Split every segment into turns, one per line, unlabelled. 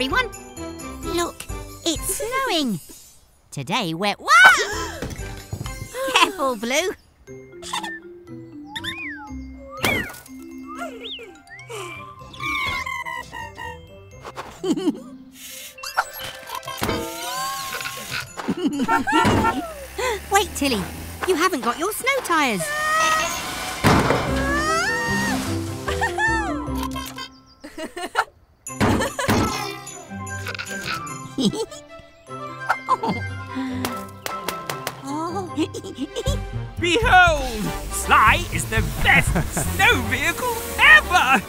everyone. Look, it's snowing. Today we're... Wah! Careful, Blue. Wait, Tilly. You haven't got your snow tyres.
Behold! Sly is the best snow vehicle ever!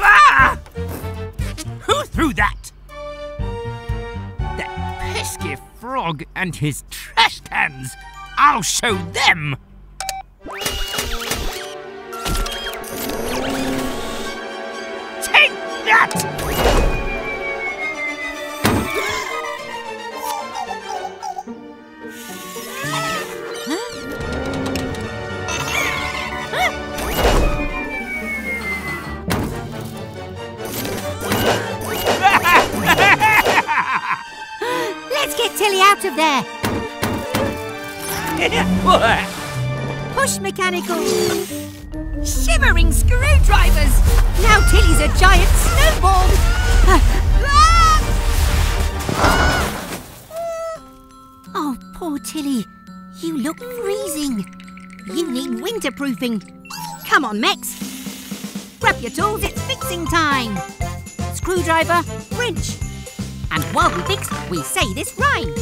Ah! Who threw that? That pesky frog and his trash cans! I'll show them! Take that!
Let's get Tilly out of there. Push mechanical. Shivering screwdrivers. Now Tilly's a giant snowball. oh, poor Tilly. You look freezing. You need winterproofing. Come on, Mex. Grab your tools, it's fixing time. Screwdriver, wrench. And while we fix, we say this rhyme.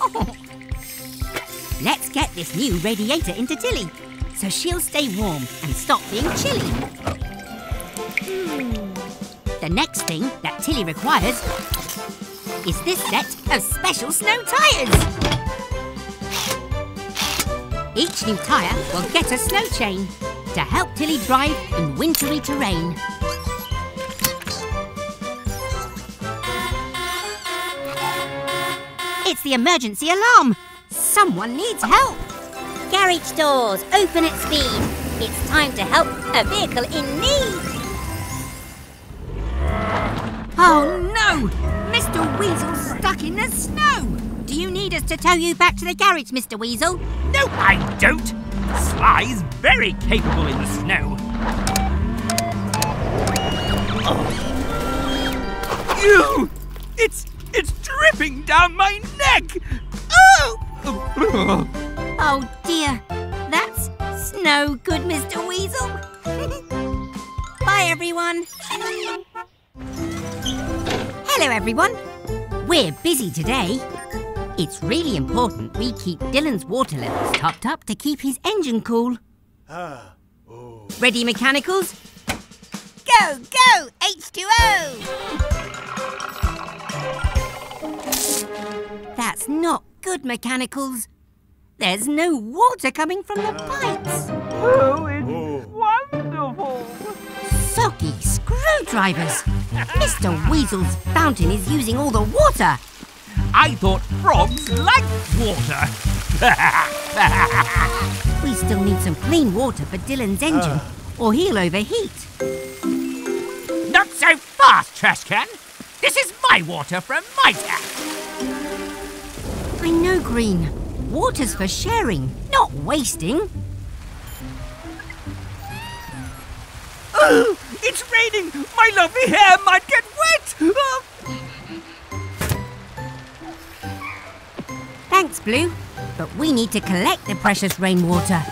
Let's get this new radiator into Tilly, so she'll stay warm and stop being chilly. Hmm. The next thing that Tilly requires is this set of special snow tyres. Each new tyre will get a snow chain to help Tilly drive in wintry terrain. It's the emergency alarm. Someone needs help. Garage doors, open at speed. It's time to help a vehicle in need. Oh no! Mr. Weasel's stuck in the snow. Do you need us to tow you back to the garage, Mr. Weasel?
No, I don't! Sly's very capable in the snow. Oh. You! It's it's dripping down my neck! Oh!
Oh dear, that's no good, Mr. Weasel. Bye, everyone. Hello, everyone. We're busy today. It's really important we keep Dylan's water levels topped up to keep his engine cool. Ah, oh. Ready, mechanicals? Go, go, H2O! That's not good, mechanicals. There's no water coming from the pipes.
Oh, it's oh. wonderful!
Soggy screwdrivers! Mr. Weasel's fountain is using all the water.
I thought frogs liked water.
We still need some clean water for Dylan's engine, uh. or he'll overheat.
Not so fast, trash can. This is my water from my tap.
I know, Green. Water's for sharing, not wasting.
Oh, it's raining. My lovely hair might get wet. Oh.
Thanks, Blue. But we need to collect the precious rainwater.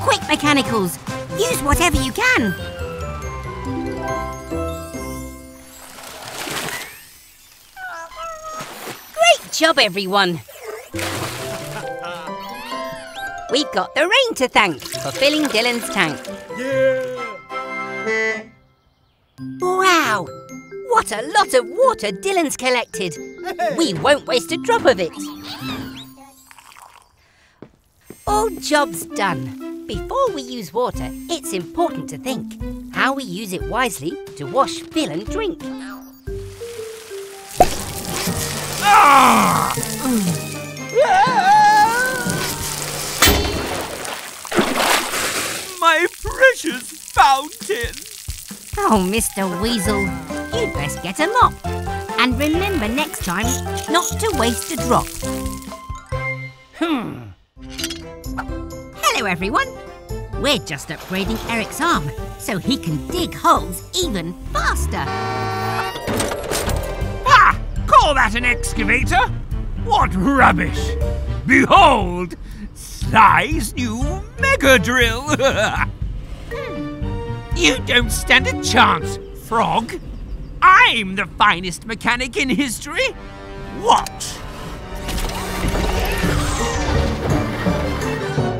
Quick, mechanicals! Use whatever you can! Great job, everyone! We've got the rain to thank for filling Dylan's tank. Yeah! Wow! What a lot of water Dylan's collected! We won't waste a drop of it. All jobs done. Before we use water, it's important to think how we use it wisely to wash, fill and drink. Ah! Mm.
My precious fountain.
Oh, Mr. Weasel, you'd best get a mop. And remember next time not to waste a drop.
Hmm.
Hello, everyone. We're just upgrading Eric's arm so he can dig holes even faster.
Ah! Call that an excavator? What rubbish! Behold! Sly's new mega drill! you don't stand a chance, Frog. I'm the finest mechanic in history. Watch!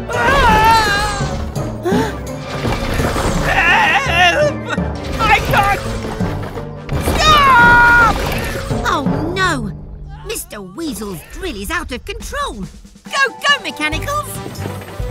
Ah! Help! I can't! Stop!
Oh no! Mr. Weasel's drill is out of control. Go, go, Mechanicals!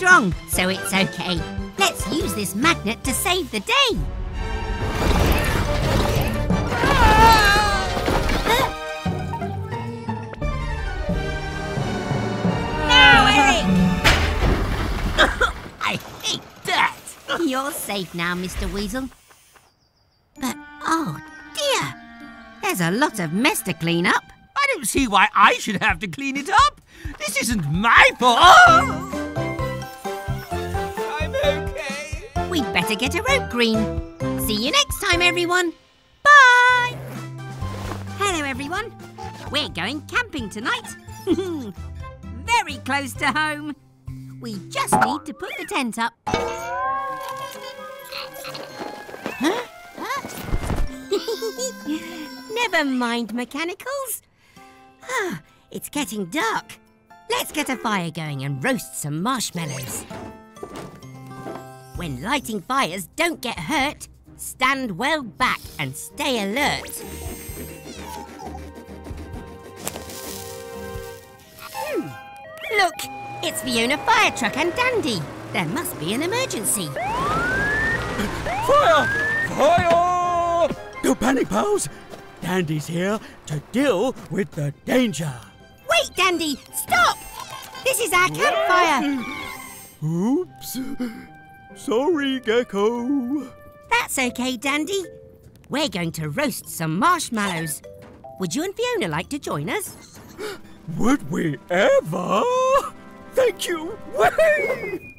Strong, so it's okay. Let's use this magnet to save the day.
I hate that!
You're safe now, Mr. Weasel. But, oh dear, there's a lot of mess to clean up.
I don't see why I should have to clean it up. This isn't my fault. Okay.
Get a rope green. See you next time, everyone. Bye! Hello, everyone. We're going camping tonight. Very close to home. We just need to put the tent up. Huh? Huh? Never mind, mechanicals. Ah, it's getting dark. Let's get a fire going and roast some marshmallows. When lighting fires, don't get hurt. Stand well back and stay alert. Hmm. Look, it's Fiona Fire Truck and Dandy. There must be an emergency.
Fire! Fire! Don't panic, pals. Dandy's here to deal with the danger.
Wait, Dandy, stop! This is our campfire.
Oops. Sorry, Gecko.
That's okay, Dandy. We're going to roast some marshmallows. Would you and Fiona like to join us?
Would we ever? Thank you. Whee!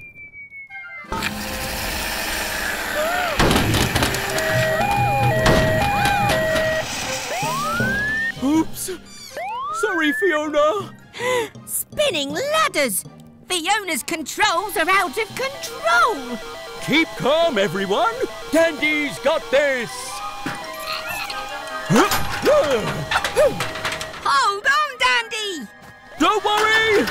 Oops. Sorry, Fiona.
Spinning ladders! Fiona's controls are out of control!
Keep calm, everyone. Dandy's got this.
Hold on, Dandy!
Don't worry.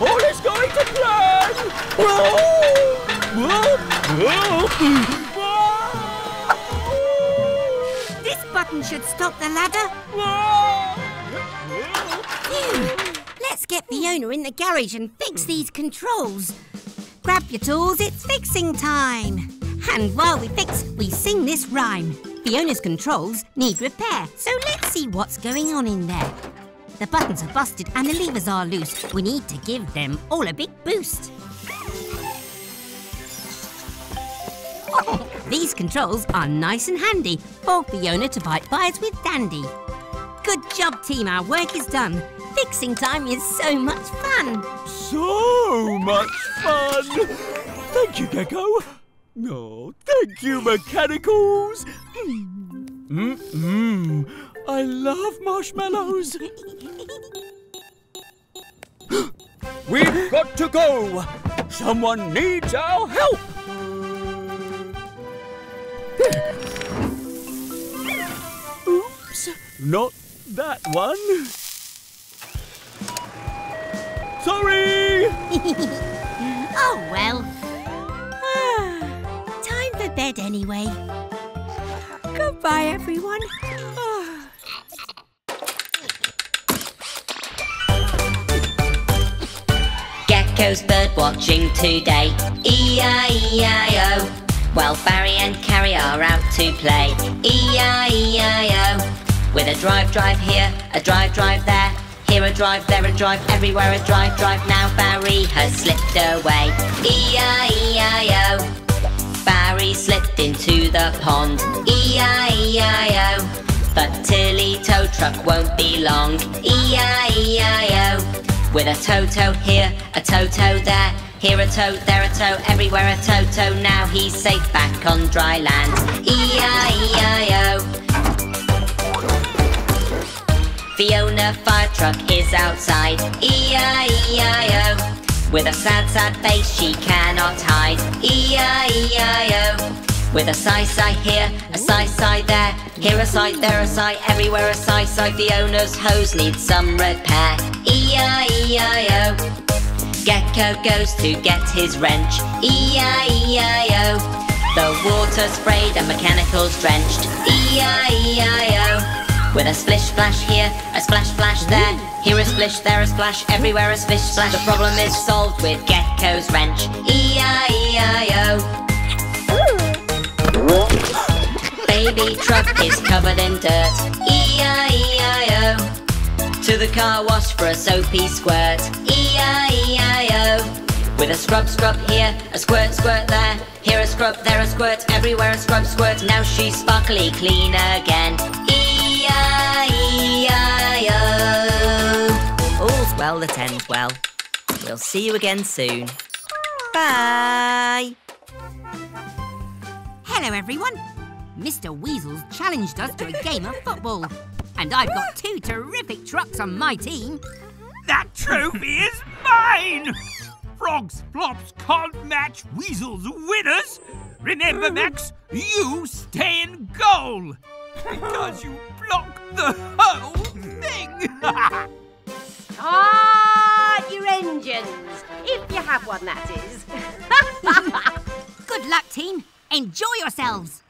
All is going to plan. Whoa! Whoa! Whoa!
This button should stop the ladder. Phew. Let's get Fiona in the garage and fix these controls. Grab your tools, it's fixing time. And while we fix, we sing this rhyme. Fiona's controls need repair, so let's see what's going on in there. The buttons are busted and the levers are loose. We need to give them all a big boost. These controls are nice and handy for Fiona to fight fires with Dandy. Good job, team. Our work is done. Fixing time is so much fun.
So much fun. Thank you, Gecko. No, thank you, Mechanicals. Mmm, I love marshmallows. We've got to go. Someone needs our help. Oops, not that one. Sorry!
oh well. Ah, time for bed anyway. Goodbye, everyone. Ah.
Gecko's bird watching today. E-I-E-I-O. While Barry and Carrie are out to play. E-I-E-I-O. With a drive, drive here, a drive, drive there. Here a drive, there a drive, everywhere a drive, drive. Now Barry has slipped away. E-I-E-I-O. Barry slipped into the pond. E-I-E-I-O. But Tilly tow truck won't be long. E-I-E-I-O. With a Toto here, a Toto there. Here a tote, there a tote, everywhere a Toto. Now he's safe back on dry land. E-I-E-I-O. Fiona fire truck is outside. E-I-E-I-O. With a sad, sad face she cannot hide. E-I-E-I-O. With a sigh, sigh here, a sigh, sigh there. Here a sigh, there a sigh, everywhere a sigh, sigh. Fiona's hose needs some repair. E-I-E-I-O. Gecko goes to get his wrench. E-I-E-I-O. The water sprayed and mechanicals drenched. E-I-E-I-O. With a splish splash here, a splash splash there. Here a splish, there a splash, everywhere a splish splash. The problem is solved with Gecko's wrench. E-I-E-I-O. Baby truck is covered in dirt. E-I-E-I-O. To the car wash for a soapy squirt. E-I-E-I-O. With a scrub scrub here, a squirt squirt there. Here a scrub, there a squirt, everywhere a scrub squirt. Now she's sparkly clean again. Well that ends well. We'll see you again soon. Bye.
Hello, everyone. Mr. Weasel's challenged us to a game of football. And I've got two terrific trucks on my team.
That trophy is mine! Frogs Flops can't match Weasel's winners! Remember, Max, you stay in goal! Because you block the whole thing!
Start your engines, if you have one, that is.
Good luck, team. Enjoy yourselves.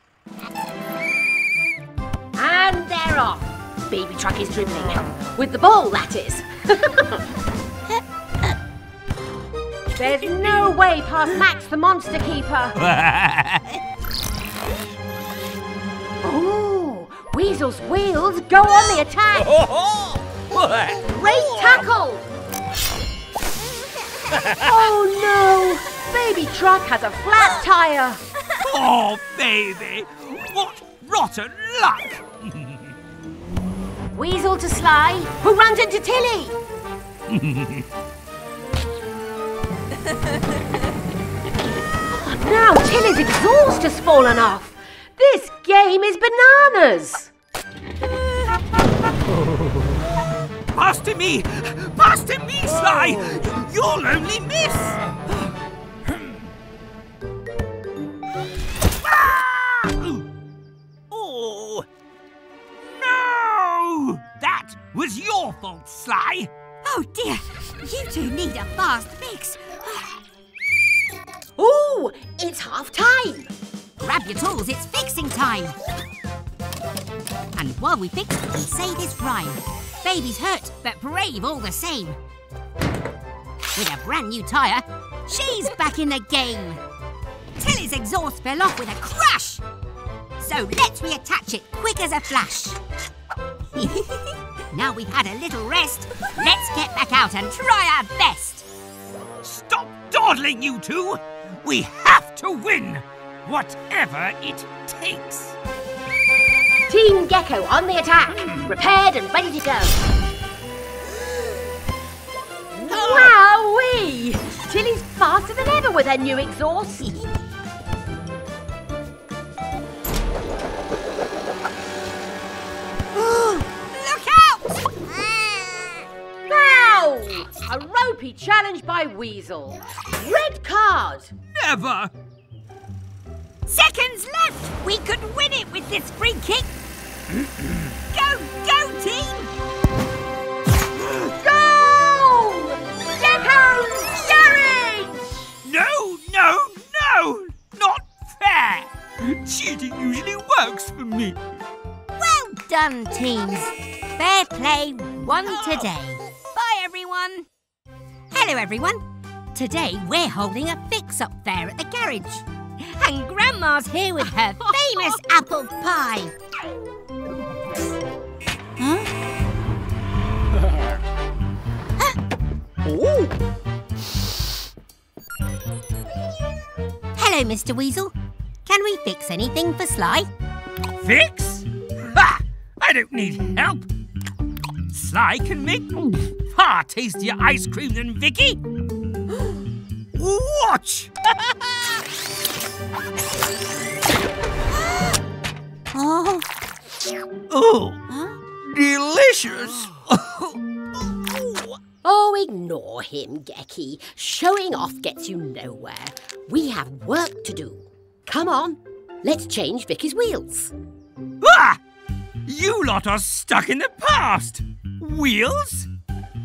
and they're off. Baby truck is dribbling. With the ball, that is. There's no way past Max the monster keeper. Oh, Weasel's wheels go on the attack. Oh, Great tackle. Oh no, baby truck has a flat tire.
oh, baby! What rotten luck!
Weasel to Sly, who runs into Tilly. now Tilly's exhaust has fallen off. This game is bananas.
Pass to me! Pass to me, Sly! You'll only miss! Ah! Oh! No! That was your fault, Sly!
Oh dear, you two need a fast fix.
Ooh, it's half time.
Grab your tools, it's fixing time. And while we fix, we say this rhyme. Baby's hurt, but brave all the same. With a brand new tyre, she's back in the game. Tilly's exhaust fell off with a crash. So let's reattach it quick as a flash. now we've had a little rest, let's get back out and try our best.
Stop dawdling, you two! We have to win! Whatever it takes!
Team Gecko on the attack, prepared and ready to go. Wowee! Tilly's faster than ever with her new exhaust.
Look out!
Wow! A ropey challenge by Weasel. Red card.
Never!
Seconds left! We could win it with this free kick! go, go, team!
go! Depot garage! No, no, no! Not fair!
Cheating usually works for me.
Well done, teams. Fair play one oh. today. Bye, everyone. Hello, everyone. Today, we're holding a fix-up fair at the garage. And Grandma's here with her famous apple pie. Hello, Mr. Weasel. Can we fix anything for Sly?
Fix? Ha! I don't need help. Sly can make far tastier ice cream than Vicky. Watch!
Oh,
Oh,
huh?
delicious!
Oh, ignore him, Gecky. Showing off gets you nowhere. We have work to do. Come on, let's change Vicky's wheels.
ah! You lot are stuck in the past. Wheels?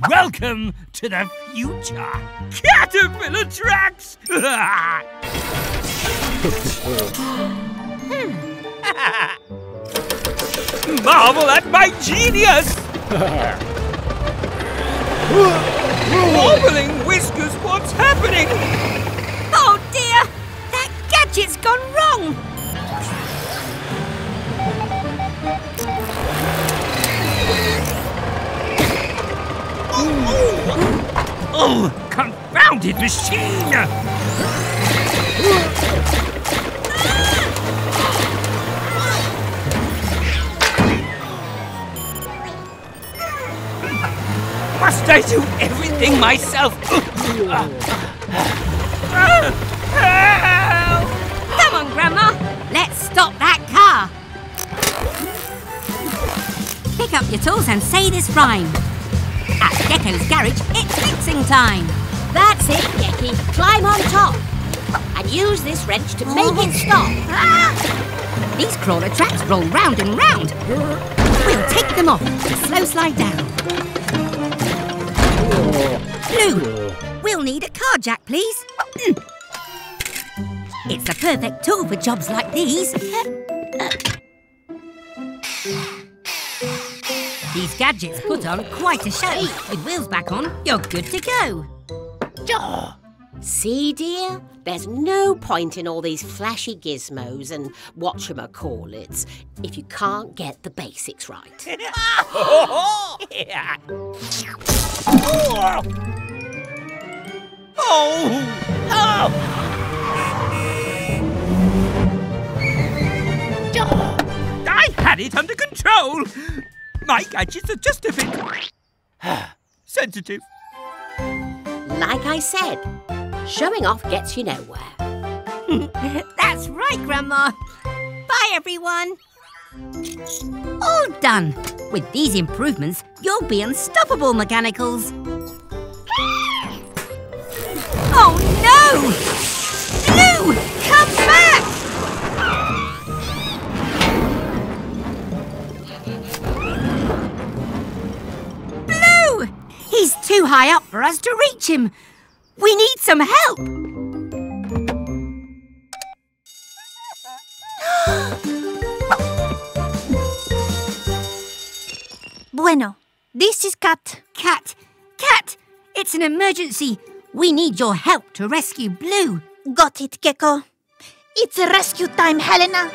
Welcome to the future. Caterpillar tracks! Marvel at my genius! Wobbling whiskers, what's happening?
oh dear! That gadget's gone wrong!
Oh, oh. oh confounded machine! Must I do everything myself?
Come on, Grandma. Let's stop that car. Pick up your tools and say this rhyme. At Gecko's garage, it's fixing time.
That's it, Gecky. Climb on top. And use this wrench to make it stop.
These crawler tracks roll round and round. We'll take them off to slow slide down. Blue, we'll need a car jack, please. It's the perfect tool for jobs like these. These gadgets put on quite a show. With wheels back on, you're good to go.
See, dear? There's no point in all these flashy gizmos and whatchamacallits if you can't get the basics right.
Oh! Oh! I had it under control. My gadgets are just a bit sensitive.
Like I said, showing off gets you nowhere.
That's right, Grandma. Bye, everyone. All done. With these improvements, you'll be unstoppable, Mechanicals. Oh, no! Blue, come back! Blue! He's too high up for us to reach him. We need some help.
Bueno, this is Cat.
Cat! Cat! It's an emergency! We need your help to rescue Blue!
Got it, Gecko. It's rescue time, Helena.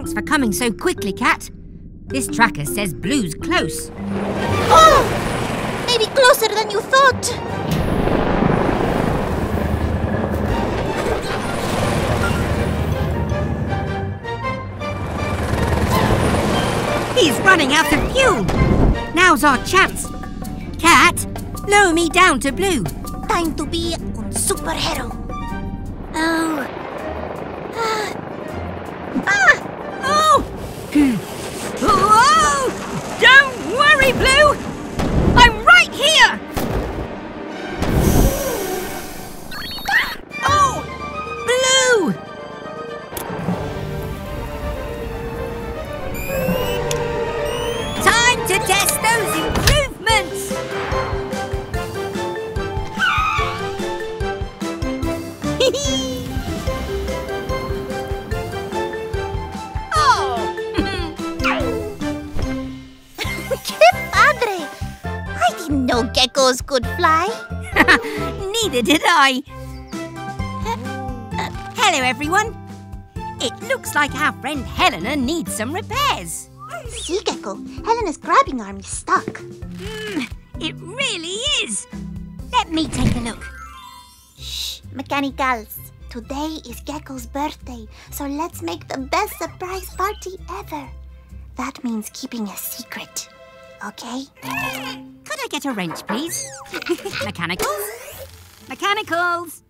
Thanks for coming so quickly, Cat. This tracker says Blue's close.
Oh! Maybe closer than you thought.
He's running out of fuel! Now's our chance! Cat, lower me down to Blue!
Time to be un superhero.
Oh! Ah! Whoa! Don't worry, Blue!
Know geckos could fly.
Neither did I. Uh, hello, everyone. It looks like our friend Helena needs some repairs.
See, Gecko, Helena's grabbing arm is stuck.
It really is. Let me take a look.
Shh, mechanicals. Today is Gecko's birthday, so let's make the best surprise party ever. That means keeping a secret. Okay?
Could I get a wrench, please? Mechanicals? Mechanicals!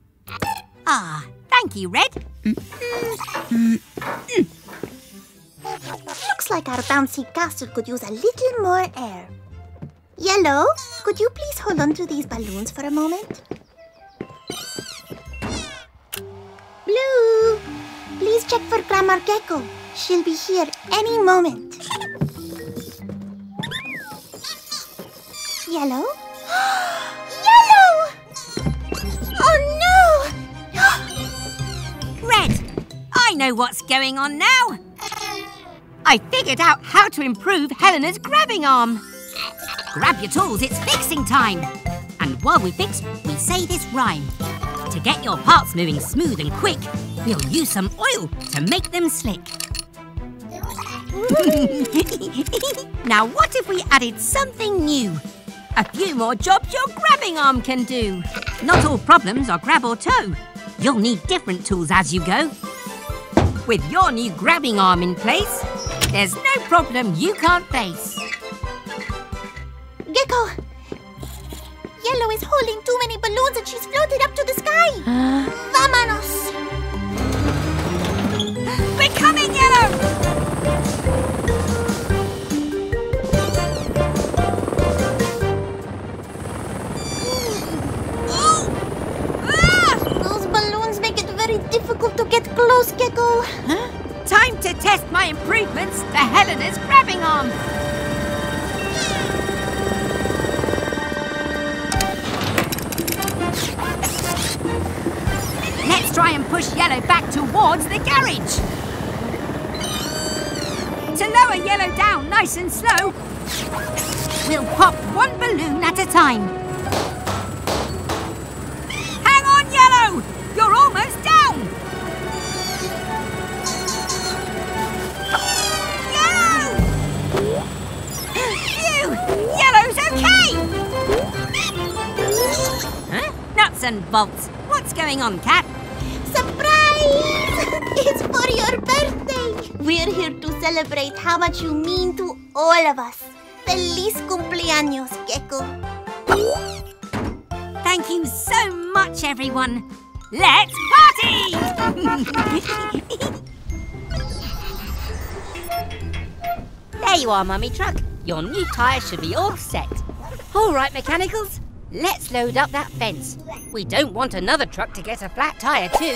Ah, thank you, Red.
Looks like our bouncy castle could use a little more air. Yellow, could you please hold on to these balloons for a moment? Blue, please check for Grandma Gecko. She'll be here any moment. Yellow? Yellow! Oh no!
Red, I know what's going on now. I figured out how to improve Helena's grabbing arm. Grab your tools, it's fixing time. And while we fix, we say this rhyme. To get your parts moving smooth and quick, we'll use some oil to make them slick. now, what if we added something new? A few more jobs your grabbing arm can do. Not all problems are grab or tow. You'll need different tools as you go. With your new grabbing arm in place, there's no problem you can't face.
Gecko! Yellow is holding too many balloons and she's floated up to the sky! Vámonos!
We're coming, Yellow!
Difficult to get close, Gecko.
Time to test my improvements to Helena's grabbing arm. Let's try and push Yellow back towards the garage. To lower Yellow down nice and slow, we'll pop one balloon at a time. Nuts and bolts. What's going on, Cat?
Surprise! it's for your birthday! We're here to celebrate how much you mean to all of us. Feliz cumpleaños, Gecko.
Thank you so much, everyone. Let's party! there you are, Mummy Truck. Your new tyre should be all set. All right, mechanicals. Let's load up that fence. We don't want another truck to get a flat tyre too.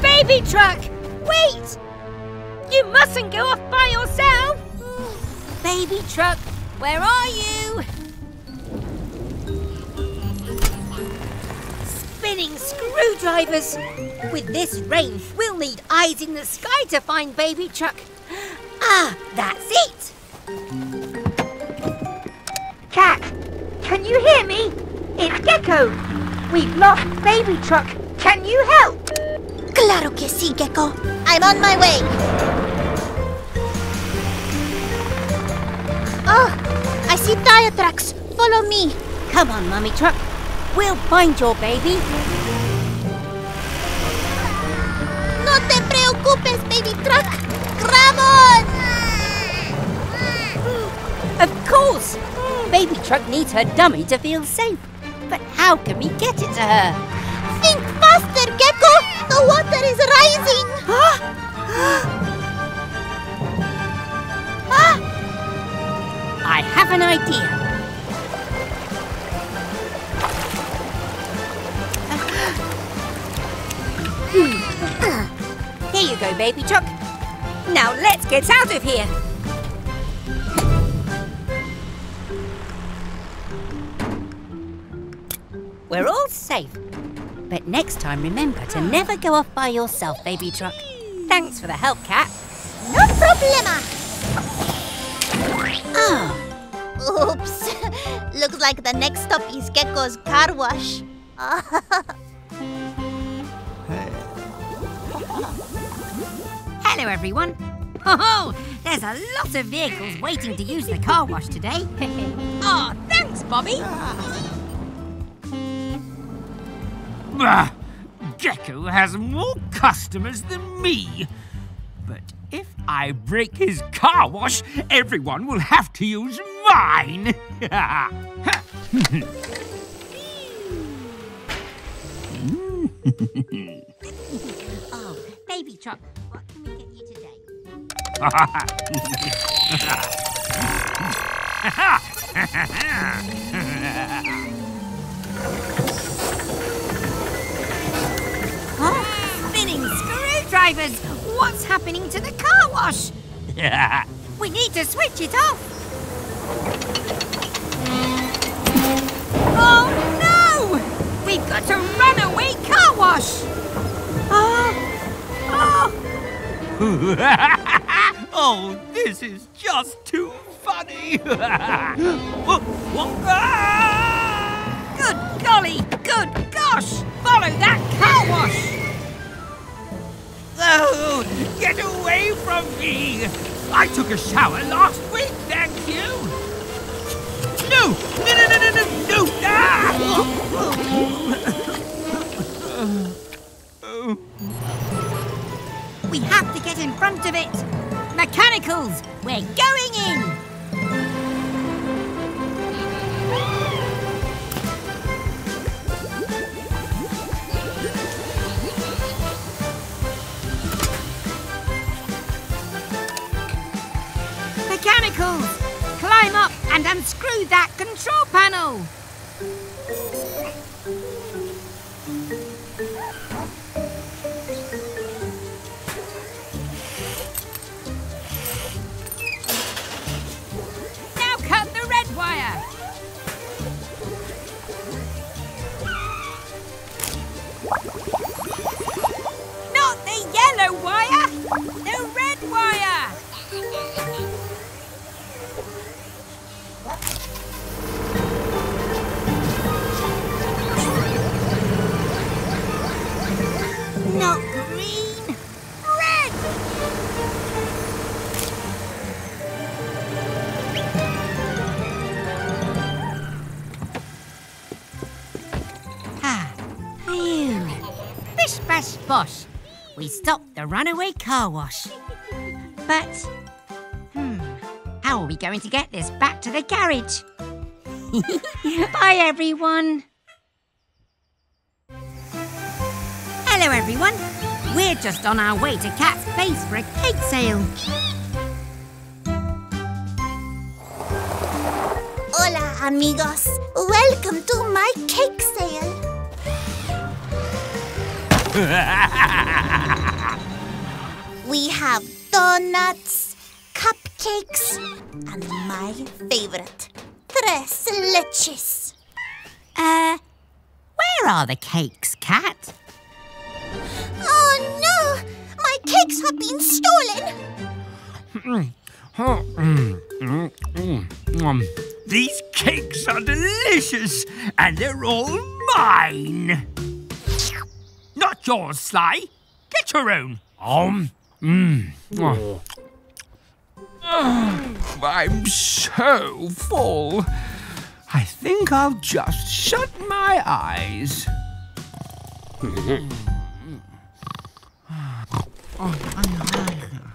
Baby truck! Wait! You mustn't go off by yourself! Baby truck, where are you? Spinning screwdrivers! With this rain, we'll need eyes in the sky to find baby truck. Ah, that's it!
Cat, can you hear me? It's Gecko. We've lost baby truck. Can you help?
Claro que sí, Gecko. I'm on my way. Oh, I see tire tracks. Follow me.
Come on, Mummy Truck. We'll find your baby.
No te preocupes, baby truck. Grab on.
Of course! Baby Truck needs her dummy to feel safe. But how can we get it to her?
Think faster, Gecko. The water is rising.
I have an idea. Hmm. Here you go, baby truck. Now let's get out of here. We're all safe. But next time, remember to never go off by yourself, baby truck. Thanks for the help, Cat.
No problema.
Oh,
Oops. Looks like the next stop is Gecko's car wash.
hello, everyone. Oh, there's a lot of vehicles waiting to use the car wash today. oh, thanks, Bobby.
Bah! Gecko has more customers than me. But if I break his car wash, everyone will have to use mine.
Oh, baby truck, Oh, spinning screwdrivers! What's happening to the car wash? We need to switch it off. Oh no! We've got a runaway car wash. Oh, oh,
oh, this is just too funny. Ah!
good golly, good gosh! Follow that car wash.
Oh, get away from me! I took a shower last week, thank you! No! No, no, no, no, no, no! Ah!
We have to get in front of it. Mechanicals, we're going in. Mechanicals, climb up and unscrew that control panel. The red wire. Not green, red. Ah. We stopped the runaway car wash. But, hmm, how are we going to get this back to the garage? Bye, everyone. Hello, everyone. We're just on our way to Cat's Base for a cake sale.
Hola, amigos. Welcome to my cake sale. We have donuts, cupcakes, and my favorite, tres leches.
Uh, where are the cakes, Cat?
Oh no! My cakes have been stolen!
These cakes are delicious, and they're all mine. Not yours, Sly. Get your own. Um. Mm. Oh. I'm so full. I think I'll just shut my eyes.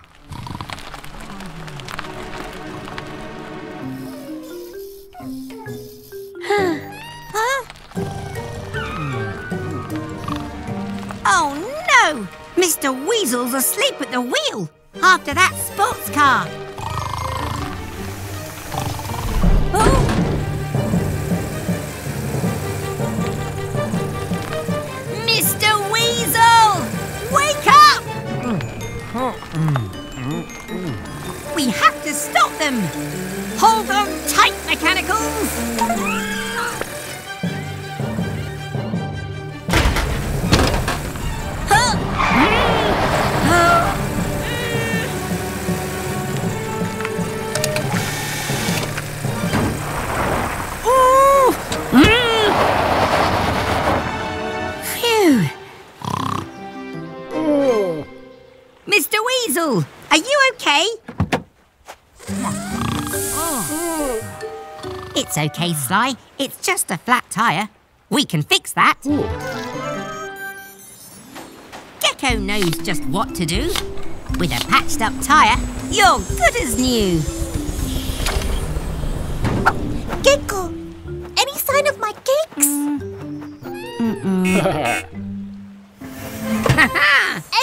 Mr. Weasel's asleep at the wheel after that sports car. Oh! Mr. Weasel! Wake up! We have to stop them! Hold on tight, mechanicals! Okay, Sly. It's just a flat tyre. We can fix that. Gecko knows just what to do. With a patched up tyre, you're good as new.
Gecko, any sign of my cakes?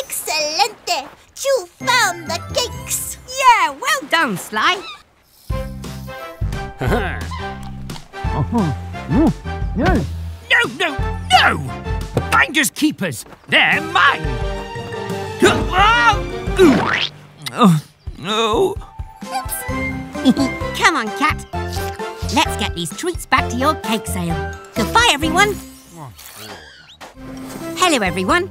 Excelente! You found the cakes!
Yeah, well done, Sly.
No, no, no! Finders keepers. They're mine. Oh, no.
Come on, Cat. Let's get these treats back to your cake sale. Goodbye, everyone. Hello, everyone.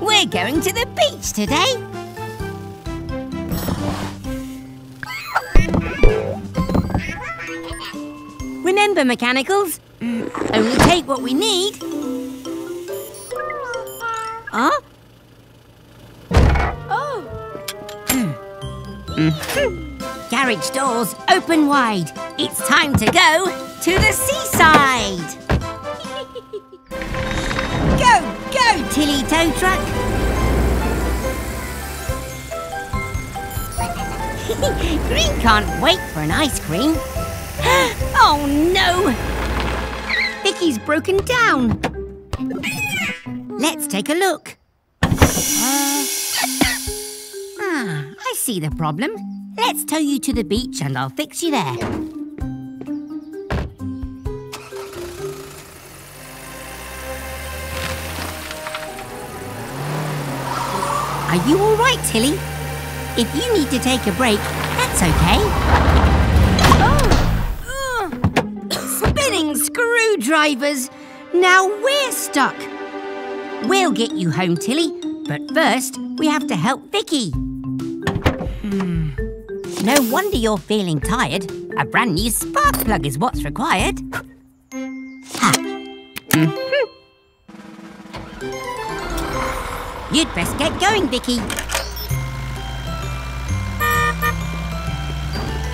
We're going to the beach today. Remember, mechanicals, only take what we need. Huh? Oh. Garage doors open wide. It's time to go to the seaside. go, go, Tilly Tow Truck. Green can't wait for an ice cream. oh no! Vicky's broken down. Let's take a look. Ah, I see the problem. Let's tow you to the beach and I'll fix you there. Are you all right, Tilly? If you need to take a break, that's okay. Screwdrivers! Now we're stuck. We'll get you home, Tilly, but first we have to help Vicky. Hmm. No wonder you're feeling tired. A brand new spark plug is what's required. Ha. Mhm. You'd best get going, Vicky.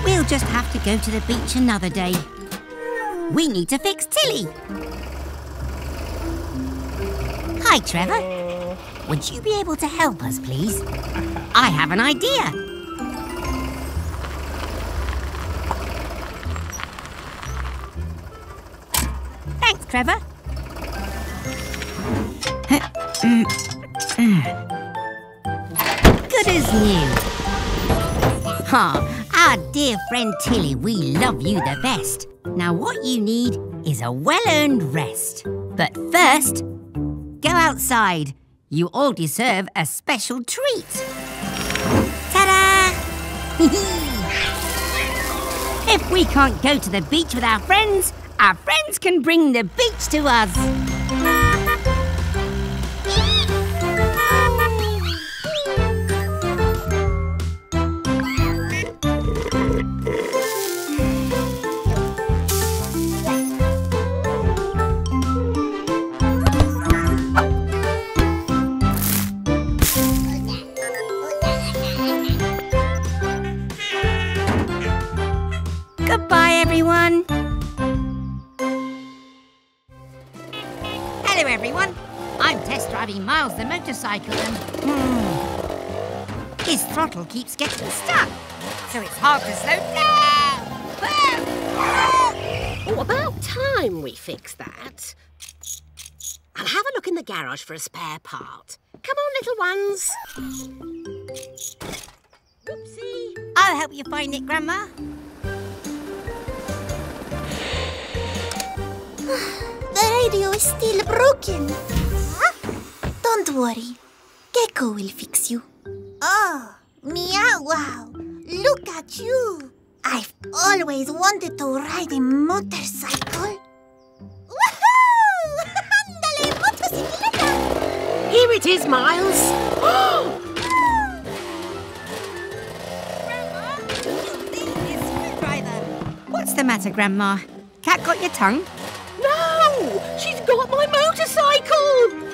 We'll just have to go to the beach another day. We need to fix Tilly. Hi, Trevor. Would you be able to help us, please? I have an idea. Thanks, Trevor. Good as new. Ha, our dear friend Tilly, we love you the best. Now, what you need is a well earned rest. But first, go outside. You all deserve a special treat. Ta da! if we can't go to the beach with our friends, our friends can bring the beach to us. Driving the motorcycle and... Hmm, his throttle keeps getting stuck, so it's hard to slow down.
Oh, about time we fix that. I'll have a look in the garage for a spare part. Come on, little ones. Oopsie.
I'll help you find it, Grandma.
The radio is still broken. Don't worry. Gecko will fix you. Oh, meow wow. Look at you. I've always wanted to ride a motorcycle. Woohoo! Ándale, motocicleta!
Here it is, Miles.
What's the matter, Grandma? Cat got your tongue?
no! She's got my motorcycle!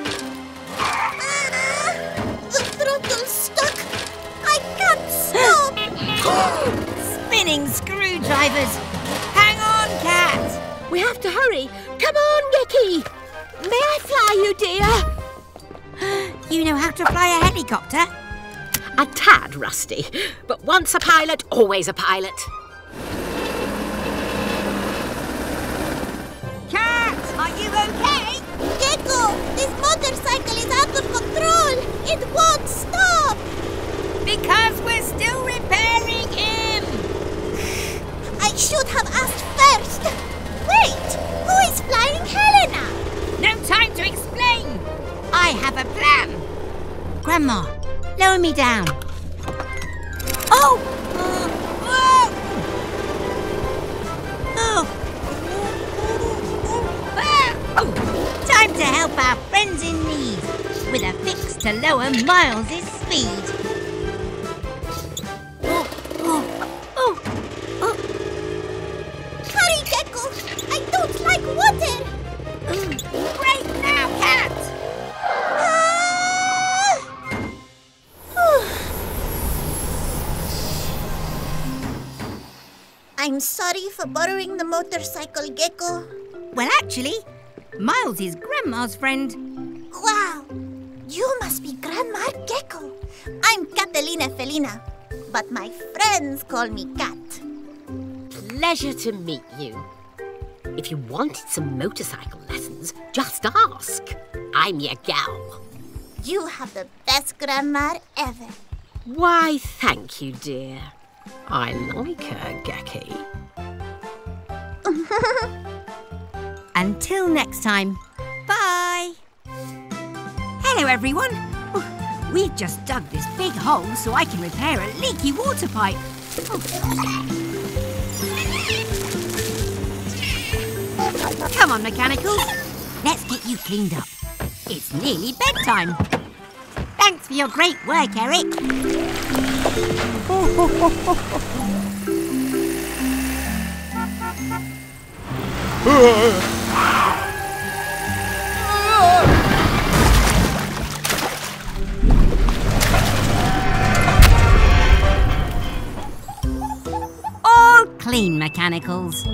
Spinning screwdrivers. Hang on, Cat.
We have to hurry. Come on, Gecky. May I fly you, dear?
You know how to fly a helicopter?
A tad rusty, but once a pilot, always a pilot.
Cat, are you okay?
Gecko, this motorcycle is out of control. It won't stop.
Because we're still repairing him.
I should have asked first. Wait, who is flying Helena?
No time to explain. I have a plan. Grandma, lower me down. Oh! Uh! Oh. Ah! Oh. Time to help our friends in need with a fix to lower Miles' speed.
Motorcycle, Gecko.
Well, actually, Miles is Grandma's friend.
Wow, you must be Grandma Gecko. I'm Catalina Felina, but my friends call me Cat.
Pleasure to meet you. If you wanted some motorcycle lessons, just ask. I'm your gal.
You have the best grandma ever.
Why, thank you, dear. I like her, Gecky.
Until next time, bye! Hello, everyone. Oh, We've just dug this big hole so I can repair a leaky water pipe. Oh. Come on, Mechanicals. Let's get you cleaned up. It's nearly bedtime. Thanks for your great work, Eric. All clean, Mechanicals.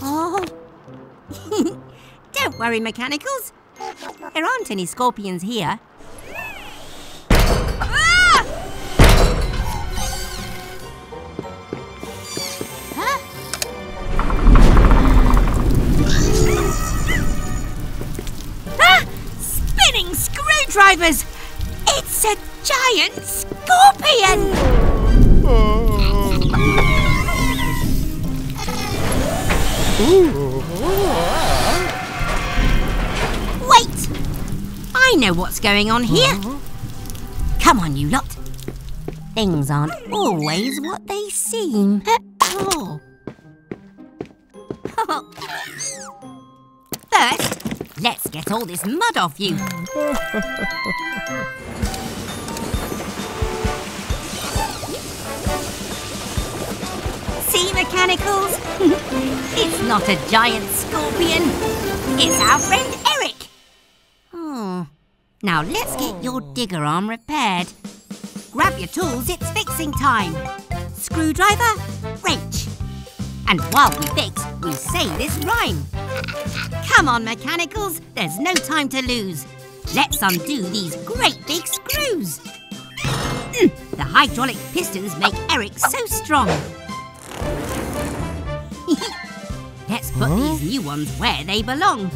oh. Don't worry, Mechanicals. There aren't any scorpions here. It's a giant scorpion! Wait! I know what's going on here. Come on, you lot. Things aren't always what they seem. Oh. Get all this mud off you. See, Mechanicals? it's not a giant scorpion. It's our friend Eric. Oh. Now let's get your digger arm repaired. Grab your tools, it's fixing time. Screwdriver, wrench. And while we fix, we say this rhyme. Come on, Mechanicals, there's no time to lose. Let's undo these great big screws. Mm, the hydraulic pistons make Eric so strong. Let's put these new ones where they belong.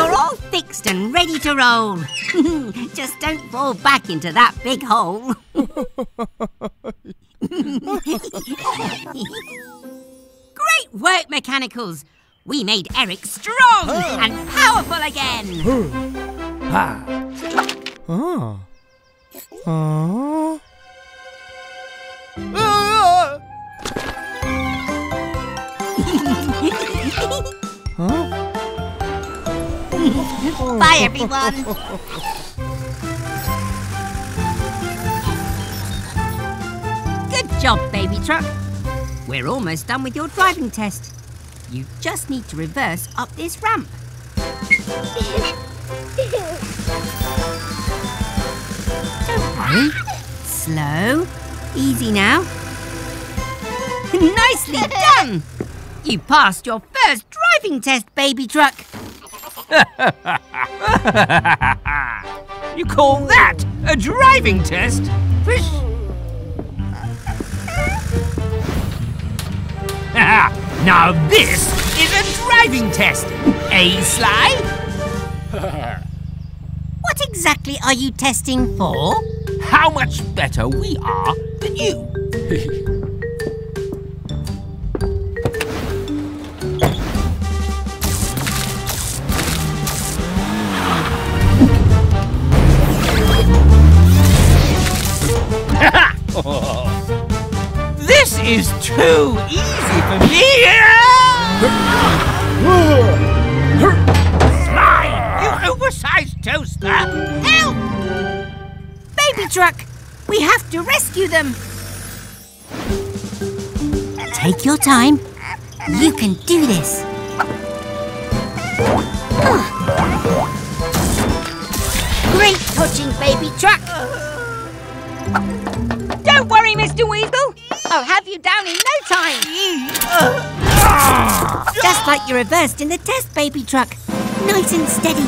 You're all fixed and ready to roll. Just don't fall back into that big hole. Great work, Mechanicals. We made Eric strong and powerful again.
Oh. Oh. Huh?
Bye, everyone. Good job, baby truck. We're almost done with your driving test. You just need to reverse up this ramp. Don't worry. Slow. Easy now. Nicely done! You passed your first driving test, baby truck.
You call that a driving test? Fish. now this is a driving test. Eh, Sly?
What exactly are you testing for?
How much better we are than you. Is too easy for me. Sly, you oversized toaster.
Help! Baby truck, we have to rescue them. Take your time. You can do this.
Great touching, baby truck.
I'll have you down in no time.
Just like you reversed in the test, baby truck. Nice and steady.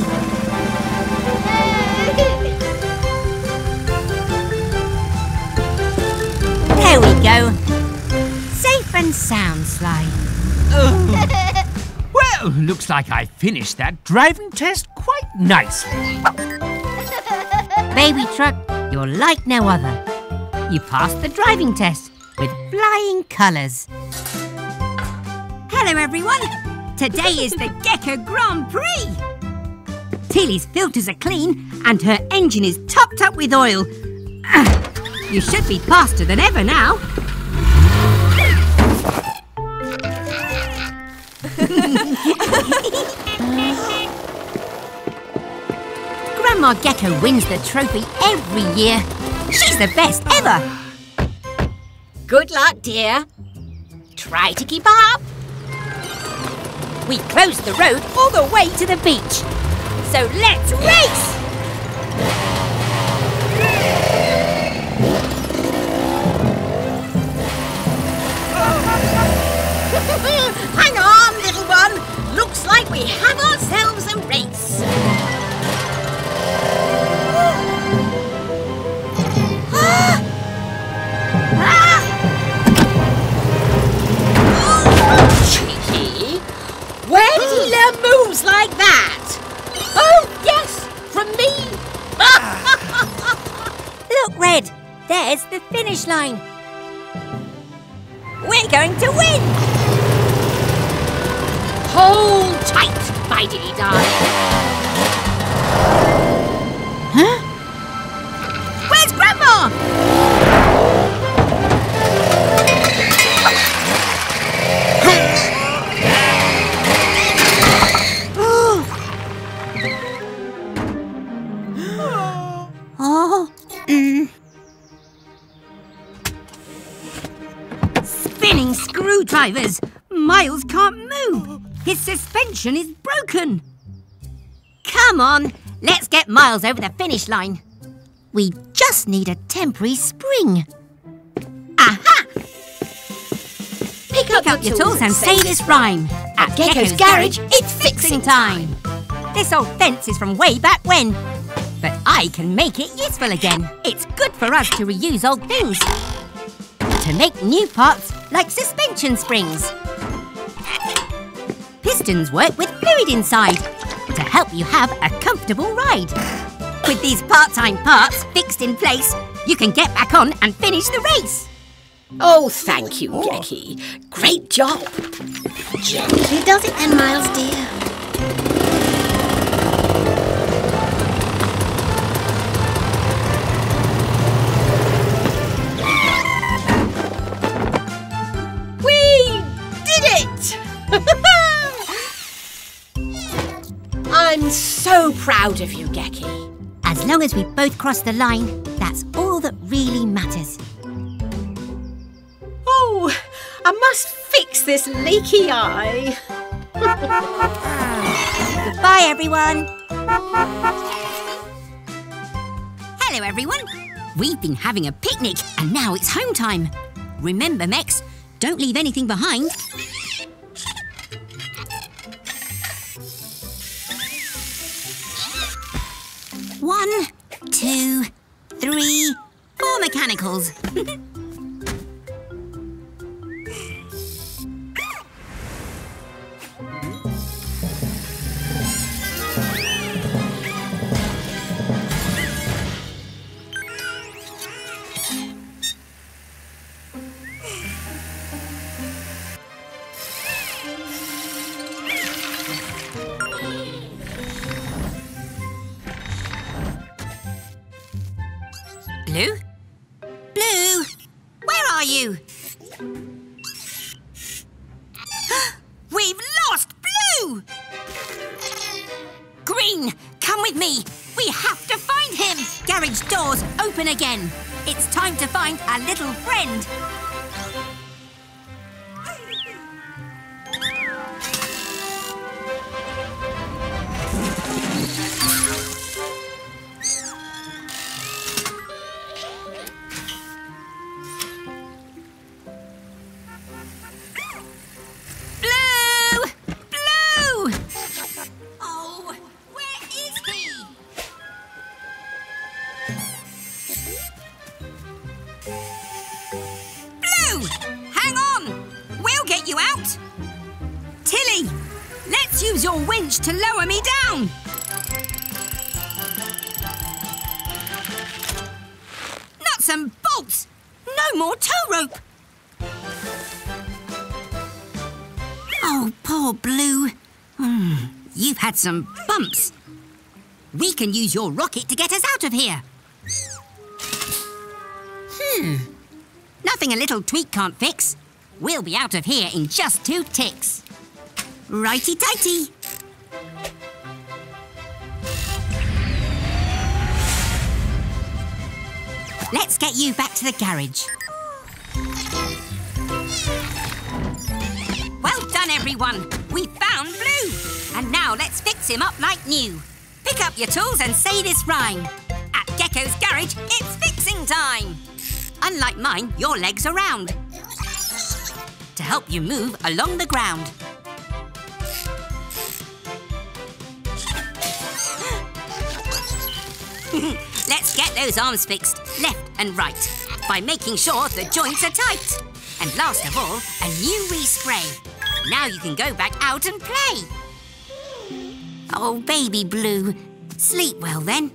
There we go. Safe and sound, Sly.
Well, looks like I finished that driving test quite nicely.
Baby truck, you're like no other. You passed the driving test with flying colours. Hello, everyone. Today is the Gecko Grand Prix. Tilly's filters are clean and her engine is topped up with oil. You should be faster than ever now. Grandma Gecko wins the trophy every year. She's the best ever.
Good luck, dear. Try to keep up.
We closed the road all the way to the beach. So let's race!
Hang on, little one. Looks like we have ourselves a race. Moves like that? Oh, yes, from me.
Look, Red, there's the finish line. We're going to win!
Hold tight, my dear darling.
Screwdrivers! Miles can't move! His suspension is broken! Come on, let's get Miles over the finish line. We just need a temporary spring. Aha!
Pick,
Pick up your tools and say this rhyme. At
Gecko's garage, it's fixing
time. This old fence is from way back when. But I can make it useful again. It's good for us to reuse old things. To make new parts like suspension springs. Pistons work with fluid inside to help you have a comfortable ride. With these part-time parts fixed in place, you can get back on and finish the race.
Oh, thank you, oh. Gecky. Great job.
Gently does it then, Miles, dear.
So proud of you, Gecky.
As long as we both cross the line, that's all that really matters.
Oh, I must fix this leaky eye.
Goodbye, everyone. Hello, everyone. We've been having a picnic and now it's home time. Remember, Mex, don't leave anything behind. Mechanicals. had some bumps. We can use your rocket to get us out of here. Hmm. Nothing a little tweak can't fix. We'll be out of here in just two ticks. Righty tighty. Let's get you back to the garage. Well done, everyone. We found Blue. And now let's fix him up like new. Pick up your tools and say this rhyme. At Gecko's garage, it's fixing time. Unlike mine, your legs are round. To help you move along the ground. Let's get those arms fixed, left and right, by making sure the joints are tight. And last of all, a new respray. Now you can go back out and play. Oh, baby Blue, sleep well then.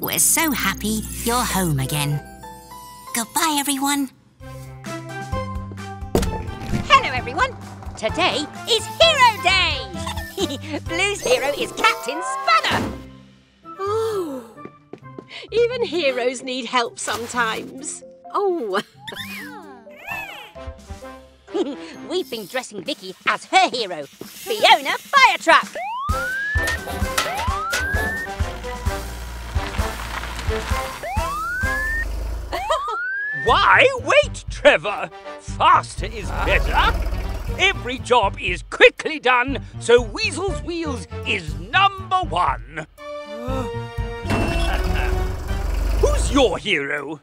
We're so happy you're home again. Goodbye, everyone.
Hello, everyone. Today is Hero Day. Blue's hero is Captain Spanner.
Oh, even heroes need help sometimes. Oh,
We've been dressing Vicky as her hero, Fiona Firetruck.
Why wait, Trevor? Faster is better. Every job is quickly done, so Weasel's Wheels is number one. Who's your hero?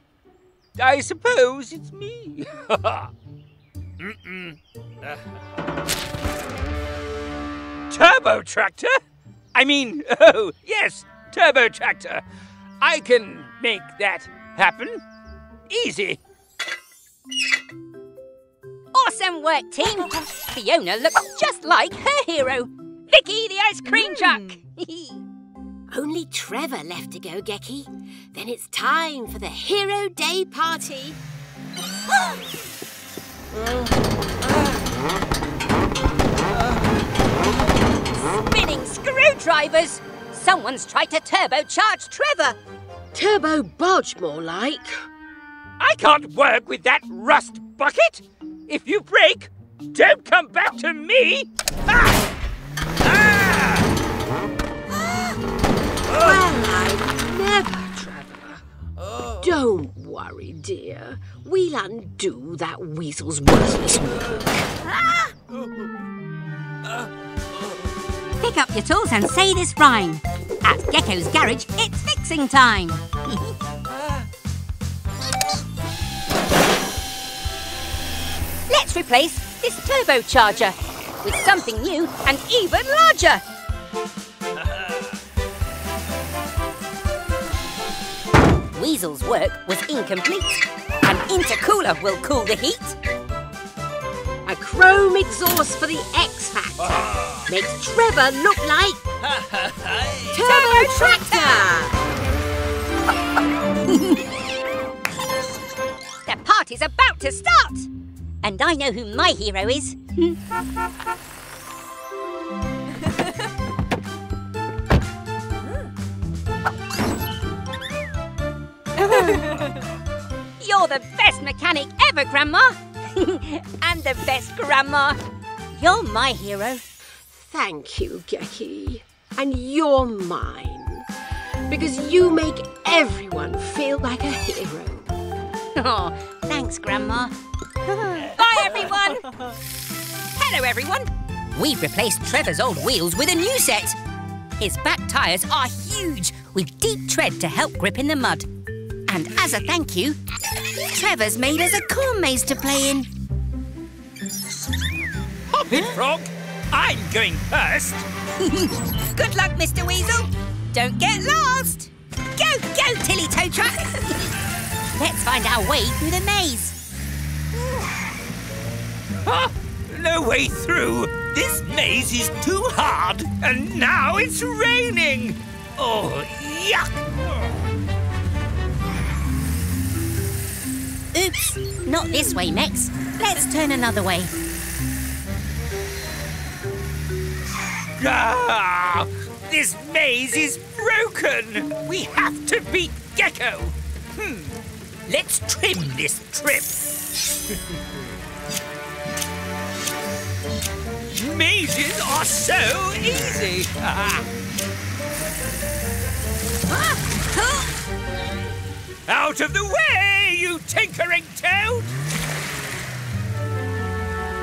I suppose it's me. Mm-mm. Turbo Tractor? I mean, oh, yes, Turbo Tractor. I can make that happen. Easy.
Awesome work, team. Fiona looks just like her hero, Vicky the ice cream hmm. truck.
only Trevor left to go, Gecky. Then it's time for the Hero Day party. Oh, oh.
Spinning screwdrivers. Someone's tried to turbocharge Trevor.
Turbo Bodge, more like.
I can't work with that rust bucket. If you break, don't come back to me. Ah! Ah!
Well, I never, Trevor. Don't worry, dear. We'll undo that weasel's worthless work.
Pick up your tools and say this rhyme. At Gecko's garage, it's fixing time. Let's replace this turbocharger with something new and even larger. Weasel's work was incomplete. An intercooler will cool the heat.
A chrome exhaust for the X Factor makes Trevor look like Turbo Tractor.
The party's about to start! And I know who my hero is. You're the best mechanic ever, Grandma! and the best Grandma! You're my hero.
Thank you, Gecky. And you're mine. Because you make everyone feel like a hero.
Oh, thanks, Grandma. Bye, everyone! Hello, everyone! We've replaced Trevor's old wheels with a new set. His back tyres are huge, with deep tread to help grip in the mud. And as a thank you, Trevor's made us a corn maze to play in.
Hop it, Frog. I'm going first.
Good luck, Mr. Weasel. Don't get lost. Go, go, Tilly Tow Truck. Let's find our way through the maze.
Ah, no way through. This maze is too hard, and now it's raining. Oh, yuck.
Oops, not this way, Mex. Let's turn another way.
Ah, this maze is broken. We have to beat Gecko. Hmm. Let's trim this trip. Mazes are so easy. Ah. Out of the way, you tinkering toad!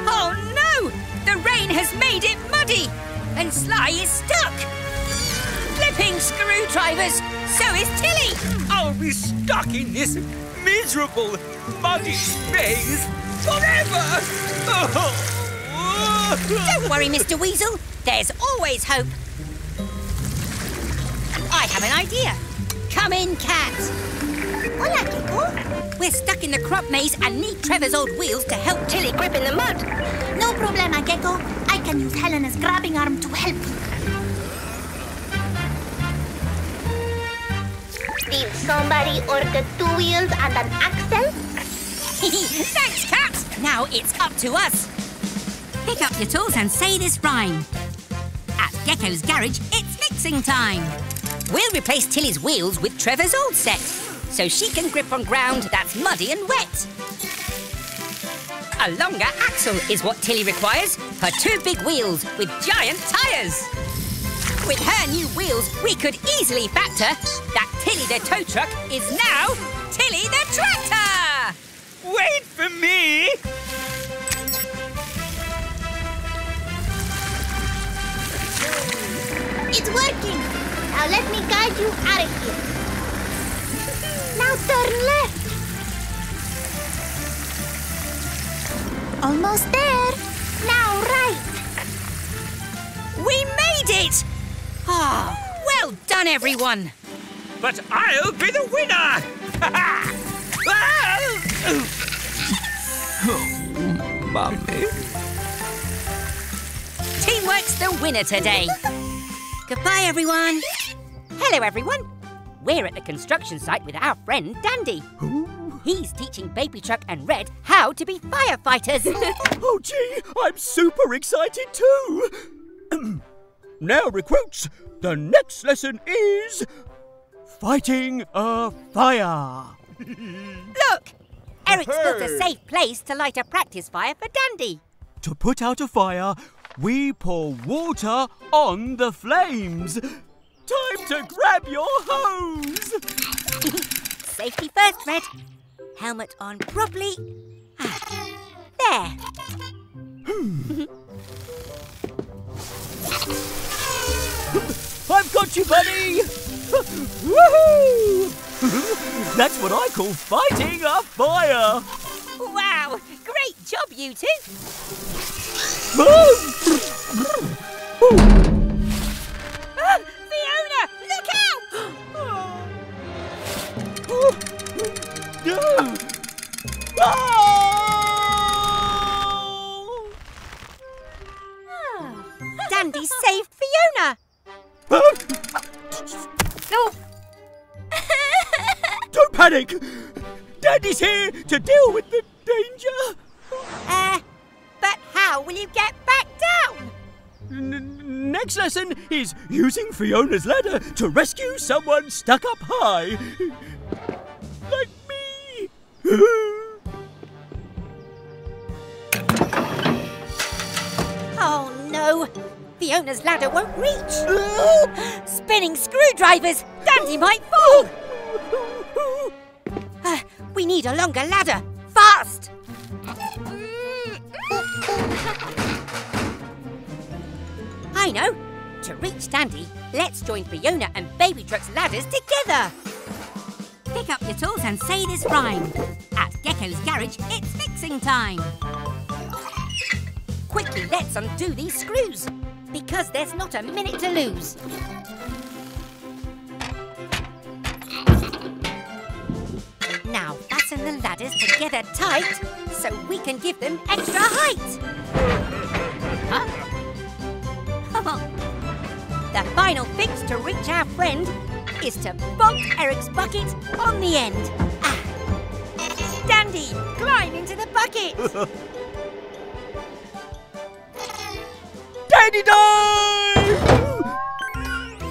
Oh no! The rain has made it muddy! And Sly is stuck! Flipping screwdrivers! So is Tilly!
I'll be stuck in this miserable, muddy maze forever!
Don't worry, Mr. Weasel. There's always hope. I have an idea. Come in, Cat.
Hola, Gecko.
We're stuck in the crop maze and need Trevor's old wheels to help Tilly grip in the mud.
No problema, Gecko. I can use Helena's grabbing arm to help. Did somebody order two wheels and an axle?
Thanks, Cat. Now it's up to us. Pick up your tools and say this rhyme. At Gecko's garage, it's fixing time. We'll replace Tilly's wheels with Trevor's old set, so she can grip on ground that's muddy and wet. A longer axle is what Tilly requires her two big wheels with giant tyres. With her new wheels, we could easily factor that Tilly the tow truck is now Tilly the tractor!
Wait for me!
It's working. Now let me guide you out of here. Now turn left. Almost there. Now right.
We made it! Ah, well done, everyone.
But I'll be the winner! oh, Mummy.
Teamwork's the winner today. Goodbye, everyone. Hello, everyone. We're at the construction site with our friend Dandy. He's teaching Baby Truck and Red how to be firefighters.
Oh, gee, I'm super excited too. now, recruits, the next lesson is fighting a fire.
Look, Eric's built a safe place to light a practice fire for Dandy.
To put out a fire, we pour water on the flames. Time to grab your hose.
Safety first, Red. Helmet on properly. Ah, there.
I've got you, buddy! Woohoo! That's what I call fighting a fire!
Wow! Great job, you two. Ah, Fiona, look out!
No! Oh!
Dandy saved Fiona. Oh,
Don't panic! Dandy's here to deal with the danger!
uh, but how will you get back down?
N- next lesson is using Fiona's ladder to rescue someone stuck up high. Like me!
Oh no! Fiona's ladder won't reach. Spinning screwdrivers! Dandy might fall. Uh, we need a longer ladder. Fast! I know. To reach Dandy, let's join Fiona and Baby Truck's ladders together. Pick up your tools and say this rhyme. At Gecko's garage, it's fixing time. Quickly, let's undo these screws, because there's not a minute to lose. Now fasten the ladders together tight, so we can give them extra height. Huh? the final fix to reach our friend is to bonk Eric's bucket on the end. Ah. Dandy, climb into the bucket.
Dandy dive!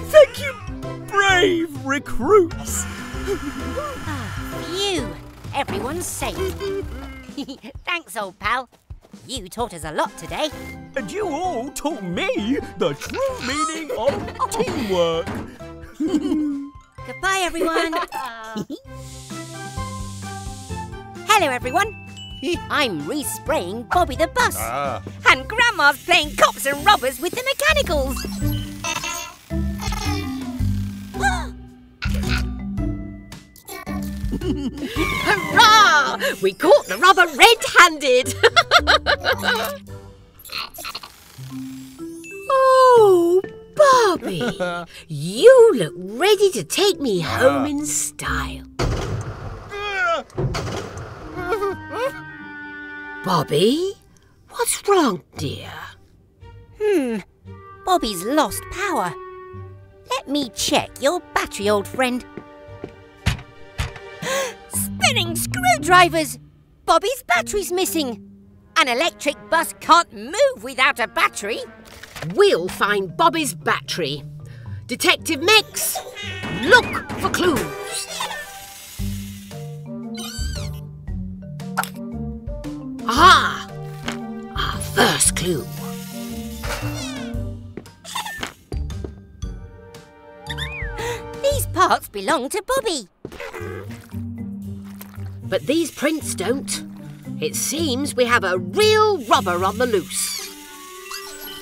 Thank you, brave recruits!
Everyone's safe. Thanks, old pal. You taught us a lot today.
And you all taught me the true meaning of teamwork.
Goodbye, everyone. Hello, everyone. I'm respraying Bobby the bus. Ah. And Grandma's playing cops and robbers with the mechanicals.
Hurrah! We caught the rubber red-handed. oh, Bobby, you look ready to take me home in style. Bobby, what's wrong, dear?
Hmm, Bobby's lost power. Let me check your battery, old friend. Spinning screwdrivers! Bobby's battery's missing. An electric bus can't move without a battery.
We'll find Bobby's battery. Detective Mix, look for clues. Aha! Our first clue.
Parts belong to Bobby.
But these prints don't. It seems we have a real robber on the loose.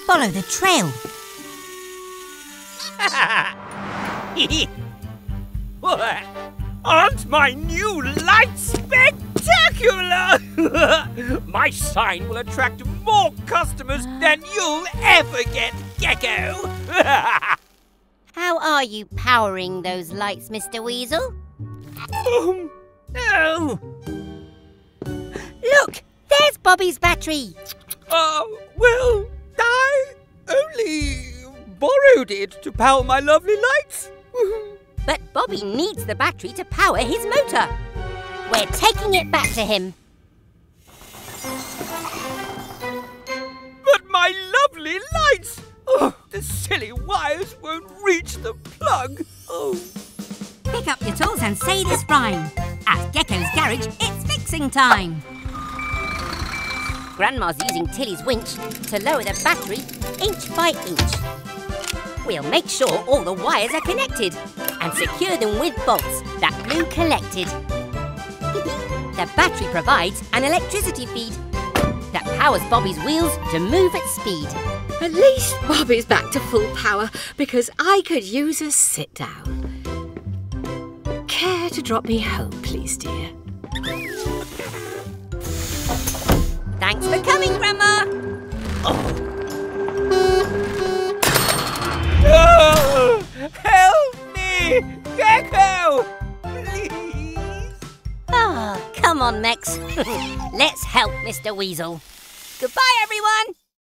Follow the trail.
Aren't my new lights spectacular? my sign will attract more customers than you'll ever get, Gecko.
How are you powering those lights, Mr. Weasel?
um, oh,
Look, there's Bobby's battery.
uh, well, I only borrowed it to power my lovely lights.
But Bobby needs the battery to power his motor. We're taking it back to him.
But my lovely lights! Oh, the silly wires won't reach the plug. Oh.
Pick up your tools and say this rhyme. At Gecko's garage, it's fixing time. Grandma's using Tilly's winch to lower the battery inch by inch. We'll make sure all the wires are connected and secure them with bolts that Blue collected. the the battery provides an electricity feed that powers Bobby's wheels to move at speed.
At least Bobby's back to full power because I could use a sit down. Care to drop me home, please, dear?
Thanks for coming, Grandma.
Oh, help me! Gecko! Please!
Oh, come on, Max. Let's help Mr. Weasel. Goodbye, everyone.